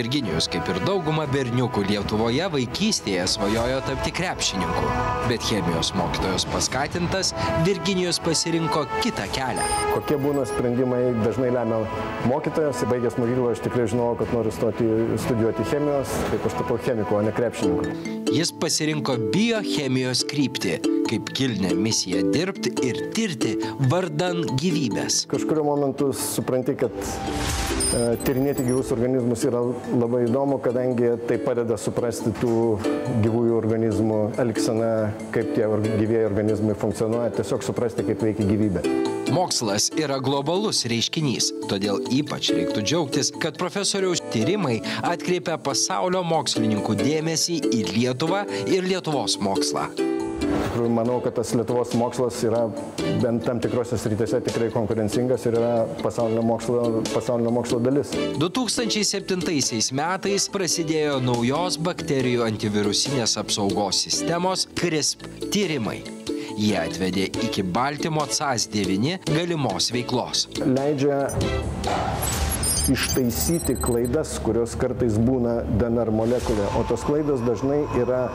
Virginijus, kaip ir dauguma berniukų Lietuvoje, vaikystėje svajojo tapti krepšininku. Bet chemijos mokytojos paskatintas, Virginijus pasirinko kitą kelią. Kokie būna sprendimai dažnai lemia mokytojas. Baigęs mokyklą aš tikrai žinojau, kad noriu stoti studijuoti chemijos, taip aš tapau chemiku, o ne krepšininku. Jis pasirinko biochemijos kryptį, kaip kilnę misiją dirbti ir tirti vardan gyvybės. Kažkurio momentu supranti, kad tyrinėti gyvus organizmus yra labai įdomu, kadangi tai padeda suprasti tų gyvųjų organizmų elgseną, kaip tie gyvieji organizmai funkcionuoja, tiesiog suprasti, kaip veikia gyvybė. Mokslas yra globalus reiškinys, todėl ypač reiktų džiaugtis, kad profesoriaus tyrimai atkreipia pasaulio mokslininkų dėmesį į Lietuvą ir Lietuvos mokslą. Tikrųjų, Manau, kad tas Lietuvos mokslas yra bent tam tikrose srityse tikrai konkurencingas ir yra pasaulinio mokslo, pasaulinio mokslo dalis. 2007 metais prasidėjo naujos bakterijų antivirusinės apsaugos sistemos CRISP tyrimai. Jie atvedė iki baltymo CAS9 galimos veiklos. Leidžia ištaisyti klaidas, kurios kartais būna DNR molekulė, o tos klaidos dažnai yra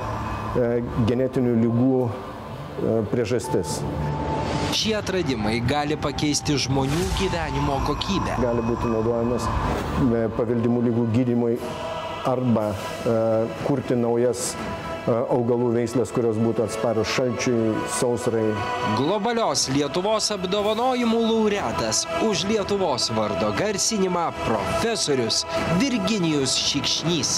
genetinių lygų e, priežastis. Šie atradimai gali pakeisti žmonių gyvenimo kokybę. Gali būti naudojamas e, paveldimų lygų gydymui arba e, kurti naujas e, augalų veislės, kurios būtų atsparios šalčiui, sausrai. Globalios Lietuvos apdovanojimų laureatas už Lietuvos vardo garsinimą profesorius Virginijus Šikšnys.